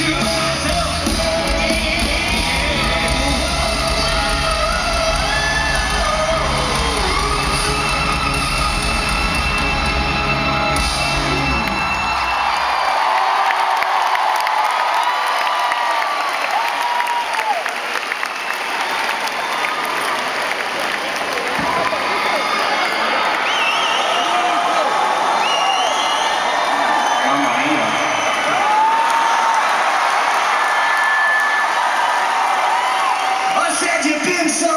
to you been so